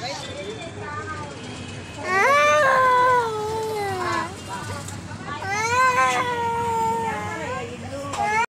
Right?